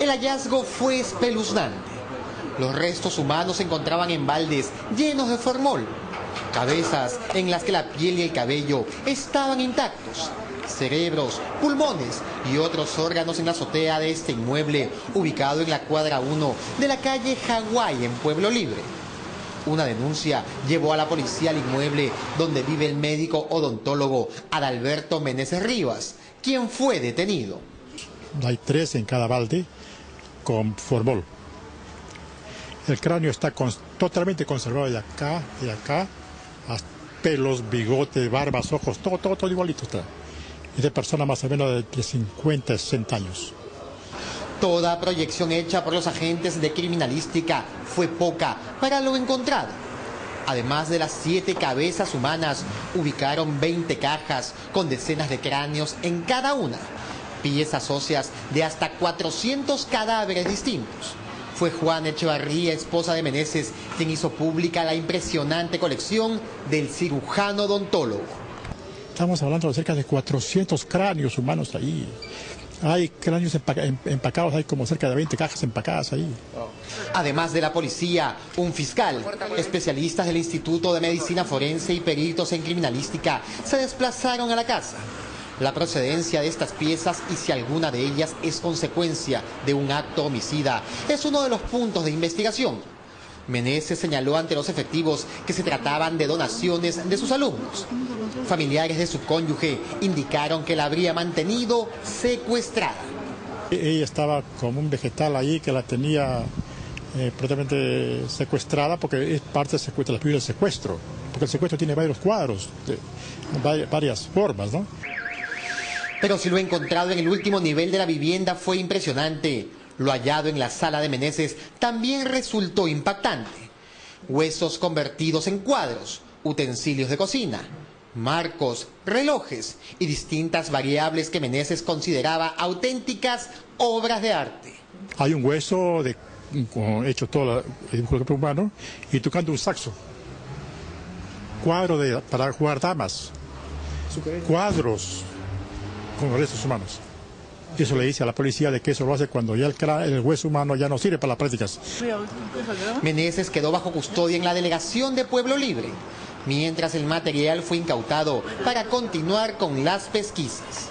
El hallazgo fue espeluznante. Los restos humanos se encontraban en baldes llenos de formol, cabezas en las que la piel y el cabello estaban intactos, cerebros, pulmones y otros órganos en la azotea de este inmueble ubicado en la cuadra 1 de la calle Hawái en Pueblo Libre. Una denuncia llevó a la policía al inmueble donde vive el médico odontólogo Adalberto Meneses Rivas, quien fue detenido. Hay tres en cada balde con formol. El cráneo está totalmente conservado de acá, de acá, pelos, bigotes, barbas, ojos, todo, todo, todo igualito está. Es de persona más o menos de 50, 60 años. Toda proyección hecha por los agentes de criminalística fue poca para lo encontrado. Además de las siete cabezas humanas, ubicaron 20 cajas con decenas de cráneos en cada una, piezas óseas de hasta 400 cadáveres distintos. Fue Juan Echevarría, esposa de Meneses, quien hizo pública la impresionante colección del cirujano odontólogo. Estamos hablando de cerca de 400 cráneos humanos ahí. Hay cráneos empacados, hay como cerca de 20 cajas empacadas ahí. Además de la policía, un fiscal, especialistas del Instituto de Medicina Forense y peritos en criminalística se desplazaron a la casa la procedencia de estas piezas y si alguna de ellas es consecuencia de un acto homicida. Es uno de los puntos de investigación. Meneses señaló ante los efectivos que se trataban de donaciones de sus alumnos. Familiares de su cónyuge indicaron que la habría mantenido secuestrada. Ella estaba como un vegetal ahí que la tenía eh, prácticamente secuestrada porque es parte del secuestro, del secuestro, porque el secuestro tiene varios cuadros, varias formas, ¿no? Pero si lo encontrado en el último nivel de la vivienda fue impresionante, lo hallado en la sala de Meneses también resultó impactante. Huesos convertidos en cuadros, utensilios de cocina, marcos, relojes y distintas variables que Meneses consideraba auténticas obras de arte. Hay un hueso de, hecho todo el dibujo humano y tocando un saxo. Cuadro de, para jugar damas. Cuadros con restos humanos. Y eso le dice a la policía de que eso lo hace cuando ya el, el hueso humano ya no sirve para las prácticas. Meneses quedó bajo custodia en la delegación de Pueblo Libre, mientras el material fue incautado para continuar con las pesquisas.